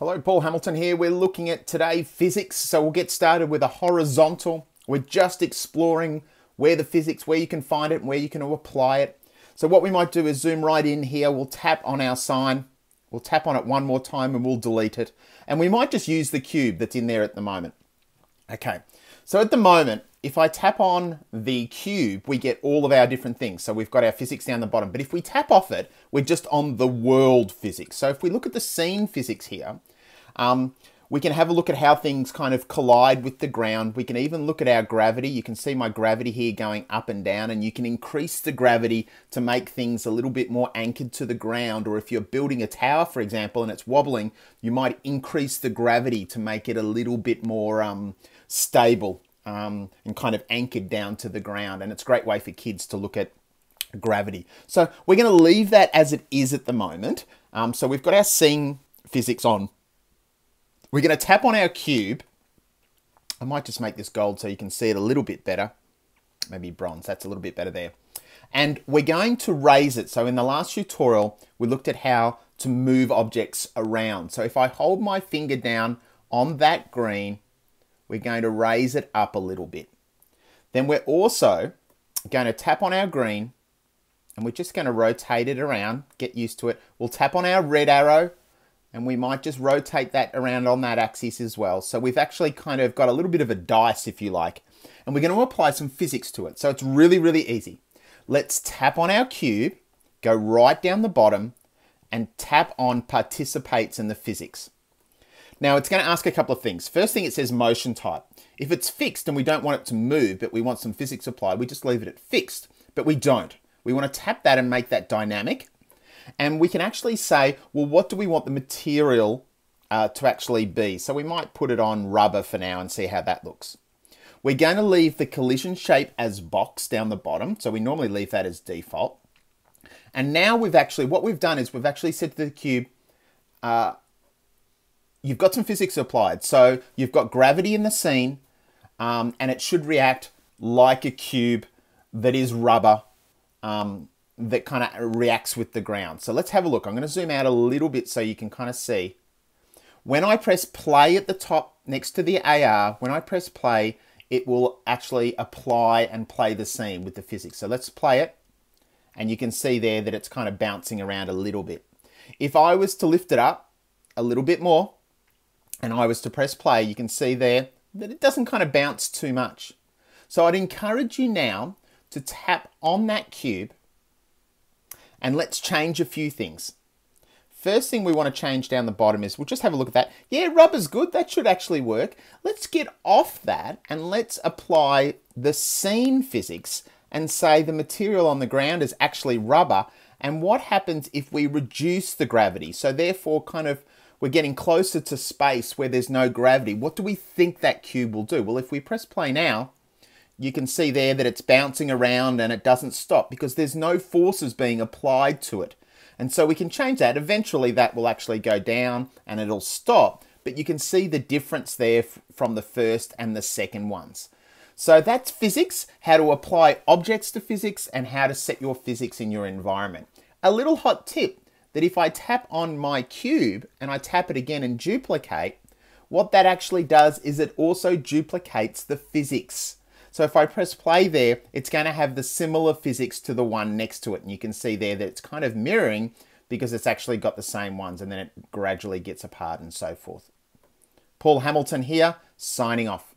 Hello, Paul Hamilton here. We're looking at today physics. So we'll get started with a horizontal. We're just exploring where the physics, where you can find it, and where you can apply it. So what we might do is zoom right in here. We'll tap on our sign. We'll tap on it one more time and we'll delete it. And we might just use the cube that's in there at the moment. Okay, so at the moment, if I tap on the cube, we get all of our different things. So we've got our physics down the bottom. But if we tap off it, we're just on the world physics. So if we look at the scene physics here, um, we can have a look at how things kind of collide with the ground. We can even look at our gravity. You can see my gravity here going up and down and you can increase the gravity to make things a little bit more anchored to the ground. Or if you're building a tower, for example, and it's wobbling, you might increase the gravity to make it a little bit more um, stable um, and kind of anchored down to the ground. And it's a great way for kids to look at gravity. So we're going to leave that as it is at the moment. Um, so we've got our scene physics on we're going to tap on our cube. I might just make this gold so you can see it a little bit better. Maybe bronze, that's a little bit better there. And we're going to raise it. So in the last tutorial, we looked at how to move objects around. So if I hold my finger down on that green, we're going to raise it up a little bit. Then we're also going to tap on our green and we're just going to rotate it around, get used to it. We'll tap on our red arrow and we might just rotate that around on that axis as well. So we've actually kind of got a little bit of a dice, if you like, and we're going to apply some physics to it. So it's really, really easy. Let's tap on our cube, go right down the bottom, and tap on participates in the physics. Now it's going to ask a couple of things. First thing, it says motion type. If it's fixed and we don't want it to move, but we want some physics applied, we just leave it at fixed, but we don't. We want to tap that and make that dynamic and we can actually say, well, what do we want the material uh, to actually be? So we might put it on rubber for now and see how that looks. We're going to leave the collision shape as box down the bottom. So we normally leave that as default. And now we've actually, what we've done is we've actually said to the cube, uh, you've got some physics applied. So you've got gravity in the scene um, and it should react like a cube that is rubber um, that kind of reacts with the ground. So let's have a look. I'm going to zoom out a little bit so you can kind of see. When I press play at the top next to the AR, when I press play, it will actually apply and play the scene with the physics. So let's play it. And you can see there that it's kind of bouncing around a little bit. If I was to lift it up a little bit more and I was to press play, you can see there that it doesn't kind of bounce too much. So I'd encourage you now to tap on that cube and let's change a few things. First thing we want to change down the bottom is we'll just have a look at that. Yeah, rubber's good. That should actually work. Let's get off that and let's apply the scene physics and say the material on the ground is actually rubber. And what happens if we reduce the gravity? So therefore kind of we're getting closer to space where there's no gravity. What do we think that cube will do? Well, if we press play now, you can see there that it's bouncing around and it doesn't stop because there's no forces being applied to it. And so we can change that. Eventually that will actually go down and it'll stop, but you can see the difference there from the first and the second ones. So that's physics, how to apply objects to physics and how to set your physics in your environment. A little hot tip that if I tap on my cube and I tap it again and duplicate, what that actually does is it also duplicates the physics. So if I press play there, it's going to have the similar physics to the one next to it. And you can see there that it's kind of mirroring because it's actually got the same ones and then it gradually gets apart and so forth. Paul Hamilton here, signing off.